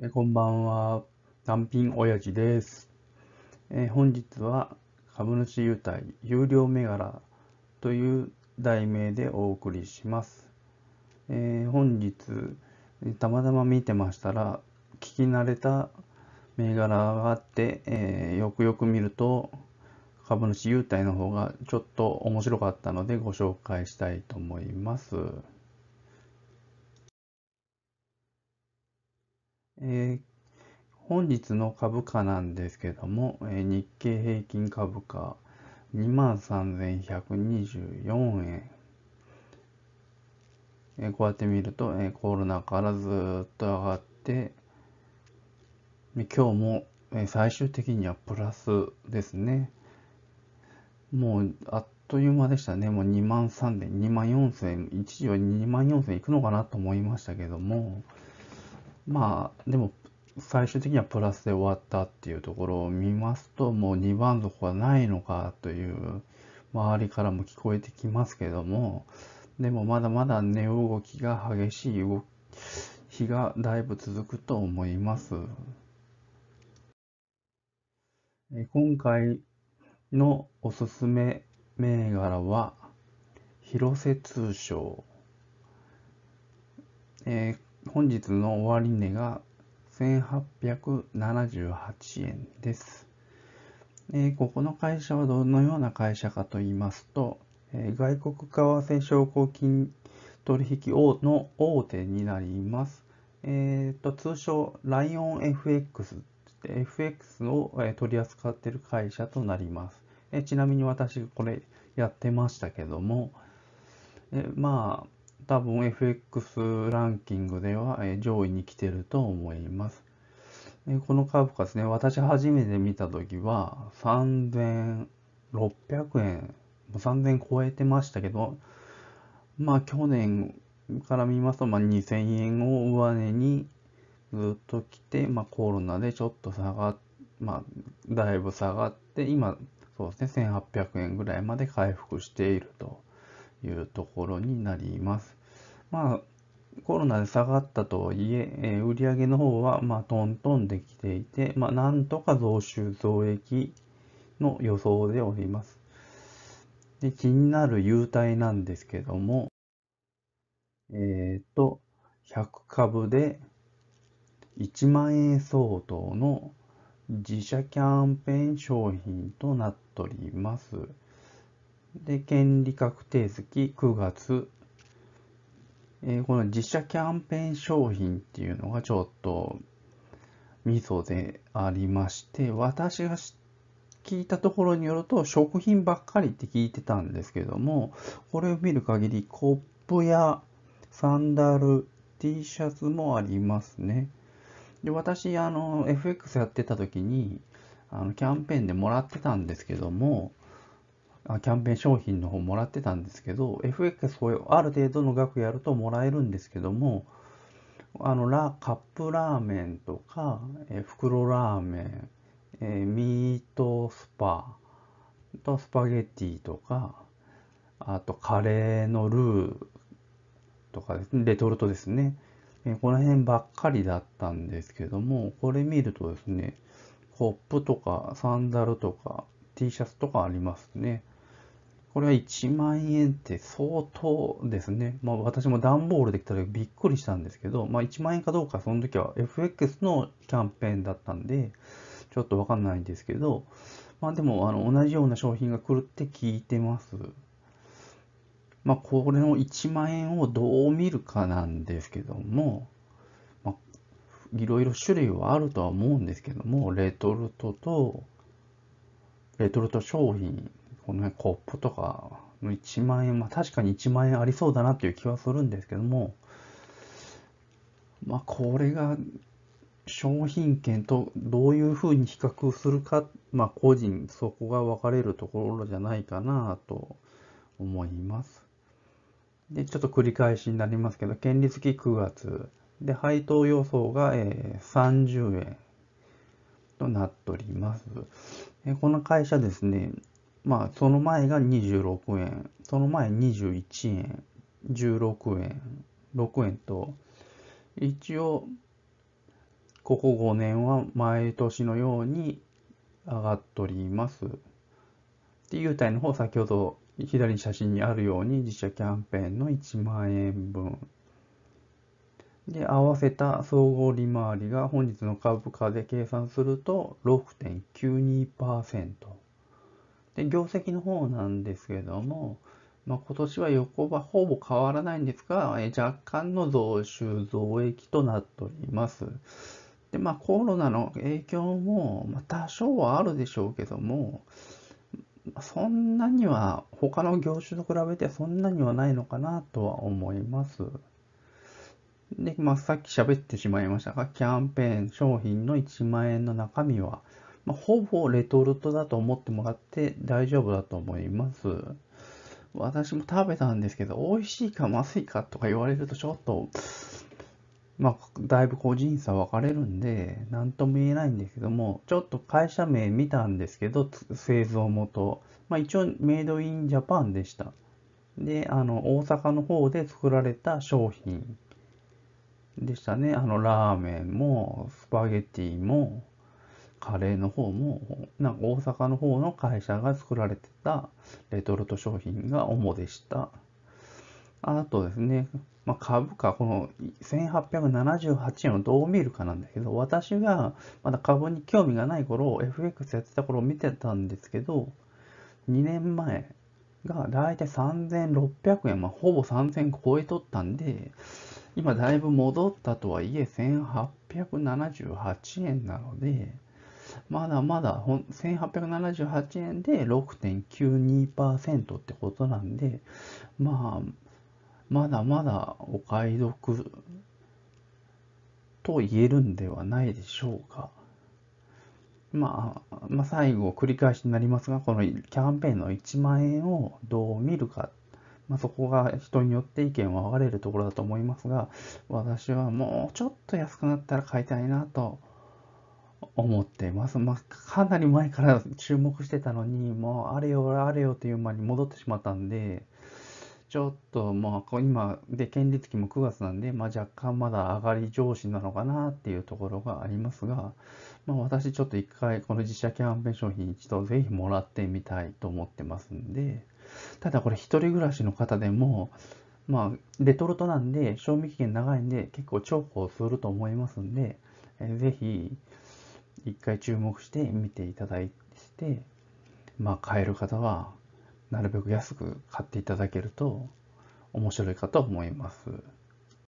えこんばんは。単品親父です。え本日は株主優待有料銘柄という題名でお送りします。え本日たまたま見てましたら聞き慣れた銘柄があって、えよくよく見ると株主優待の方がちょっと面白かったのでご紹介したいと思います。えー、本日の株価なんですけども、えー、日経平均株価23,124円。えー、こうやって見ると、えー、コロナからずっと上がって、今日も、え、最終的にはプラスですね。もうあっという間でしたね。もう2万3000、2万4000、一時は2万4000いくのかなと思いましたけども、まあ、でも、最終的にはプラスで終わったっていうところを見ますと、もう2番底はないのかという周りからも聞こえてきますけども、でもまだまだ値動きが激しい動き、日がだいぶ続くと思います。今回のおすすめ銘柄は、広瀬通商。えー本日の終値が1878円です。えー、ここの会社はどのような会社かと言いますと、えー、外国為替証拠金取引の大手になります。えーと、通称ライオン FX、FX を、取り扱っている会社となります。えちなみに私これやってましたけども、えまあ、多分 FX ランキングでは上位に来てると思います。この株価ですね、私初めて見たときは3600円、3000超えてましたけど、まあ去年から見ますと、まあ、2000円を上値にずっと来て、まあ、コロナでちょっと下がっ、まあ、だいぶ下がって、今、そうですね、1800円ぐらいまで回復していると。いうところになります。まあ、コロナで下がったとはいえ、えー、売上の方は、まあ、トントンできていて、まあ、なんとか増収増益の予想でおります。で気になる優待なんですけども、えっ、ー、と、100株で1万円相当の自社キャンペーン商品となっております。で、権利確定月9月、えー、この自社キャンペーン商品っていうのがちょっとミソでありまして、私が聞いたところによると食品ばっかりって聞いてたんですけども、これを見る限りコップやサンダル、T シャツもありますね。で私、あの、FX やってた時に、あのキャンペーンでもらってたんですけども、キャンペーン商品の方もらってたんですけど、FX をある程度の額やるともらえるんですけども、あのラカップラーメンとか、え袋ラーメン、えミートスパとスパゲッティとか、あとカレーのルーとかですね、レトルトですね。えこの辺ばっかりだったんですけども、これ見るとですね、コップとかサンダルとか T シャツとかありますね。これは1万円って相当ですね。まあ私も段ボールできたらびっくりしたんですけど、まあ1万円かどうかその時は FX のキャンペーンだったんで、ちょっとわかんないんですけど、まあでもあの同じような商品が来るって聞いてます。まあこれの1万円をどう見るかなんですけども、まあ、いろいろ種類はあるとは思うんですけども、レトルトと、レトルト商品この、ね、コップとかの1万円、まあ確かに1万円ありそうだなっていう気はするんですけども、まあこれが商品券とどういうふうに比較するか、まあ個人そこが分かれるところじゃないかなと思います。で、ちょっと繰り返しになりますけど、権利付き9月で配当予想が、えー、30円となっております。この会社ですね、まあ、その前が26円、その前21円、16円、6円と、一応、ここ5年は毎年のように上がっております。で、優待の方、先ほど左写真にあるように自社キャンペーンの1万円分。で、合わせた総合利回りが本日の株価で計算すると6.92%。で、業績の方なんですけども、まあ、今年は横ばほぼ変わらないんですが、え若干の増収増益となっております。で、まあ、コロナの影響も、ま、多少はあるでしょうけども、そんなには、他の業種と比べてそんなにはないのかなとは思います。で、まあ、さっき喋ってしまいましたが、キャンペーン商品の1万円の中身は、まあ、ほぼレトルトだと思ってもらって大丈夫だと思います。私も食べたんですけど、美味しいかまずいかとか言われるとちょっと、まあ、だいぶ個人差分かれるんで、なんとも言えないんですけども、ちょっと会社名見たんですけど、製造元。まあ、一応、メイドインジャパンでした。で、あの、大阪の方で作られた商品でしたね。あの、ラーメンも、スパゲティも、カレーの方も、なんか大阪の方の会社が作られてたレトルト商品が主でした。あとですね、まあ、株価、この1878円をどう見るかなんだけど、私がまだ株に興味がない頃、FX やってた頃見てたんですけど、2年前がだいたい3600円、まあ、ほぼ3000超えとったんで、今だいぶ戻ったとはいえ1878円なので、まだまだ1878円で6.92%ってことなんで、まあ、まだまだお買い得と言えるんではないでしょうか。まあ、まあ、最後繰り返しになりますが、このキャンペーンの1万円をどう見るか、まあ、そこが人によって意見は分かれるところだと思いますが、私はもうちょっと安くなったら買いたいなと思ってます。まあ、かなり前から注目してたのに、もうあれよあれよという間に戻ってしまったんで、ちょっとまあ今で権利付きも9月なんで、まあ、若干まだ上がり上司なのかなっていうところがありますが、まあ、私ちょっと一回この自社キャンペーン商品一度ぜひもらってみたいと思ってますんで、ただこれ一人暮らしの方でも、まあレトルトなんで賞味期限長いんで結構重宝すると思いますんで、えー、ぜひ一回注目して見ていただいて、まあ、買える方はなるべく安く買っていただけると面白いかと思います。